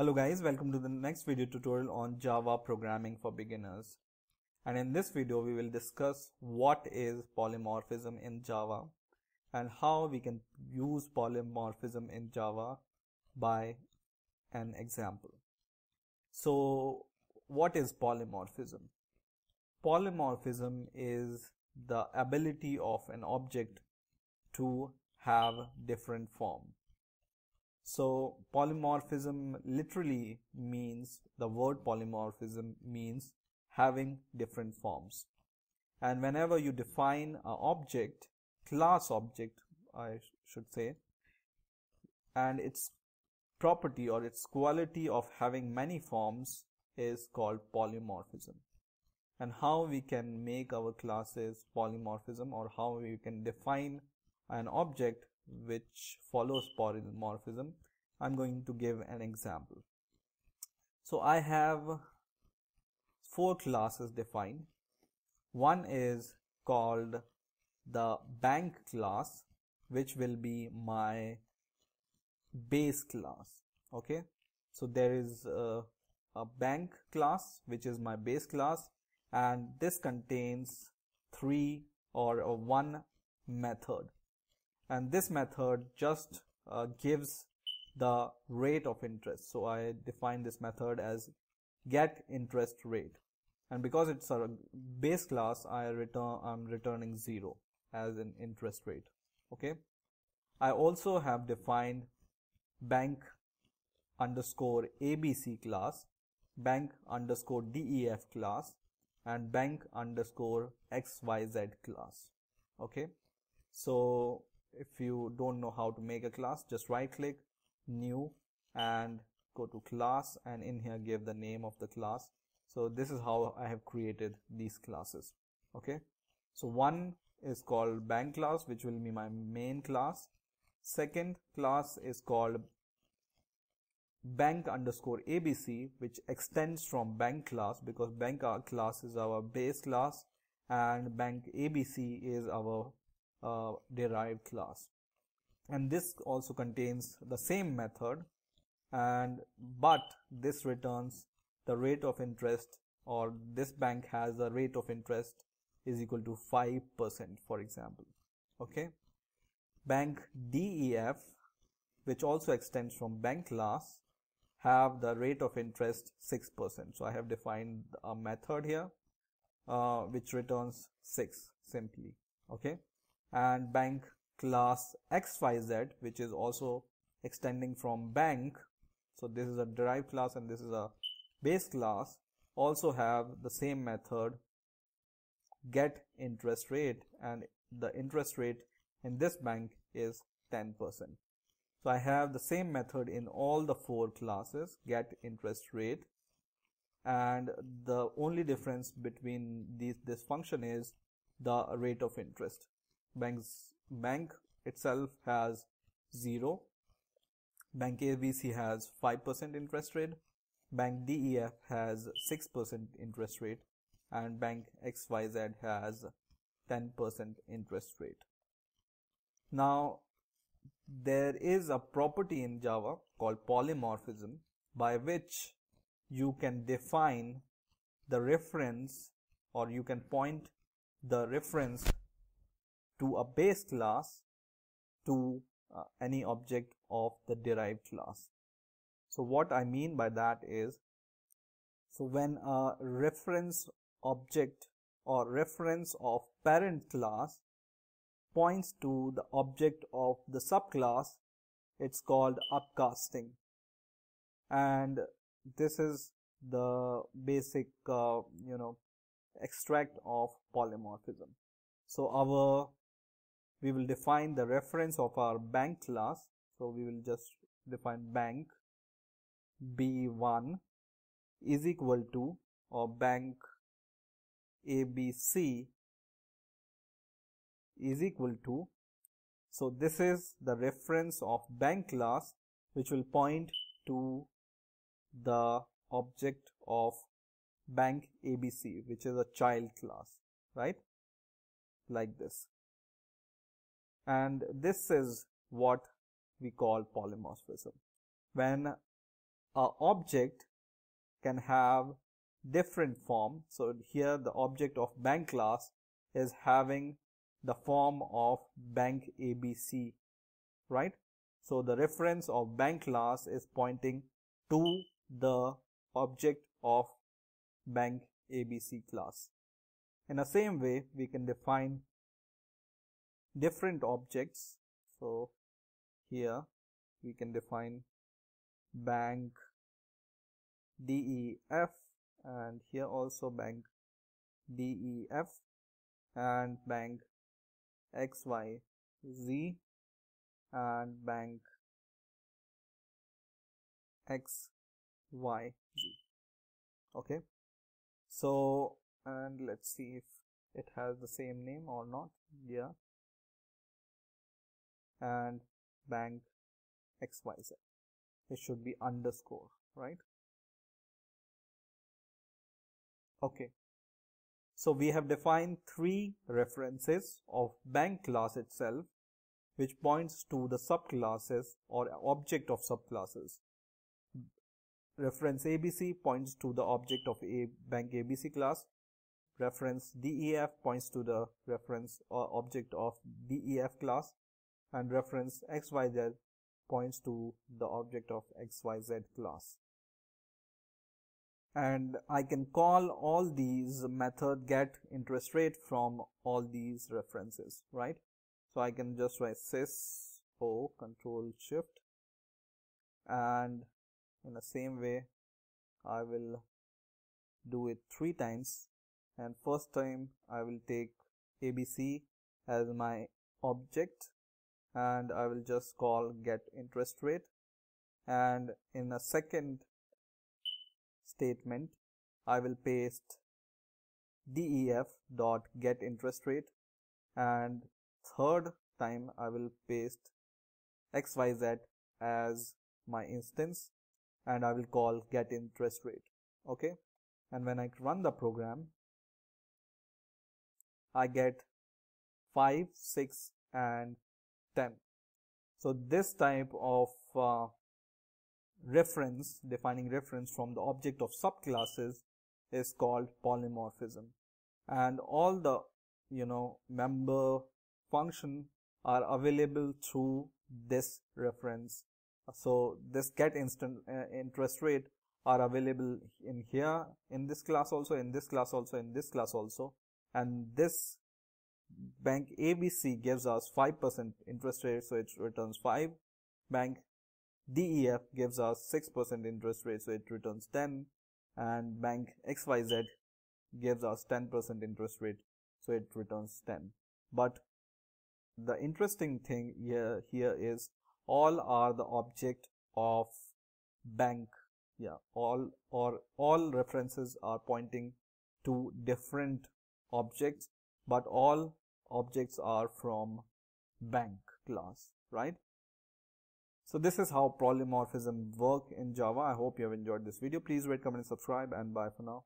Hello guys, welcome to the next video tutorial on Java programming for beginners. And in this video we will discuss what is polymorphism in Java and how we can use polymorphism in Java by an example. So what is polymorphism? Polymorphism is the ability of an object to have different form so polymorphism literally means the word polymorphism means having different forms. And whenever you define an object, class object, I should say, and its property or its quality of having many forms is called polymorphism. And how we can make our classes polymorphism or how we can define an object which follows polymorphism I'm going to give an example. So I have four classes defined. One is called the bank class which will be my base class. Okay? So there is a, a bank class which is my base class and this contains three or one method and this method just uh, gives the rate of interest. So I define this method as get interest rate. And because it's a base class I return I'm returning 0 as an interest rate. Okay? I also have defined bank underscore ABC class bank underscore DEF class and bank underscore XYZ class. Okay? So if you don't know how to make a class just right click new and go to class and in here give the name of the class. So this is how I have created these classes okay? So one is called bank class which will be my main class. Second class is called bank underscore abc which extends from bank class because bank class is our base class and bank abc is our uh, derived class. And this also contains the same method and but this returns the rate of interest or this bank has a rate of interest is equal to 5% for example. Okay? Bank DEF which also extends from bank class have the rate of interest 6% so I have defined a method here uh, which returns 6 simply. Okay and bank class xyz which is also extending from bank. So this is a derived class and this is a base class. Also have the same method get interest rate and the interest rate in this bank is 10%. So I have the same method in all the four classes get interest rate. And the only difference between these this function is the rate of interest banks bank itself has 0 bank abc has 5% interest rate. Bank def has 6% interest rate. And bank xyz has 10% interest rate. Now there is a property in java called polymorphism by which you can define the reference or you can point the reference to a base class to uh, any object of the derived class. So what I mean by that is, so when a reference object or reference of parent class points to the object of the subclass, it's called upcasting. And this is the basic, uh, you know, extract of polymorphism. So our we will define the reference of our bank class. So we will just define bank b1 is equal to or bank abc is equal to. So this is the reference of bank class which will point to the object of bank abc which is a child class right? Like this and this is what we call polymorphism. When a object can have different form so here the object of bank class is having the form of bank ABC right? So the reference of bank class is pointing to the object of bank ABC class. In the same way we can define different objects. So here we can define bank DEF and here also bank DEF and bank XYZ and bank XYZ okay? So and let's see if it has the same name or not. Yeah and bank xyz it should be underscore right? Okay. So we have defined three references of bank class itself which points to the subclasses or object of subclasses. Reference abc points to the object of a bank abc class. Reference def points to the reference or object of def class and reference xyz points to the object of xyz class. And I can call all these method get interest rate from all these references right? So I can just write sys o control shift and in the same way I will do it three times. And first time I will take ABC as my object and I will just call get interest rate. And in a second statement I will paste def dot get interest rate. And third time I will paste xyz as my instance. And I will call get interest rate. Okay? And when I run the program I get 5 6 and 10 so this type of uh, reference defining reference from the object of subclasses is called polymorphism. And all the you know member function are available through this reference. So this get instant uh, interest rate are available in here in this class also in this class also in this class also. And this bank ABC gives us 5% interest rate, so it returns 5. Bank DEF gives us 6% interest rate, so it returns 10. And bank XYZ gives us 10% interest rate, so it returns 10. But the interesting thing here, here is all are the object of bank. Yeah, all or all references are pointing to different objects, but all objects are from bank class, right? So this is how polymorphism work in Java. I hope you have enjoyed this video. Please rate, comment, and subscribe and bye for now.